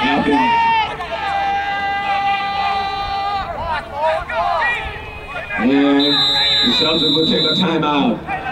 happen. And the Celtics will take a timeout.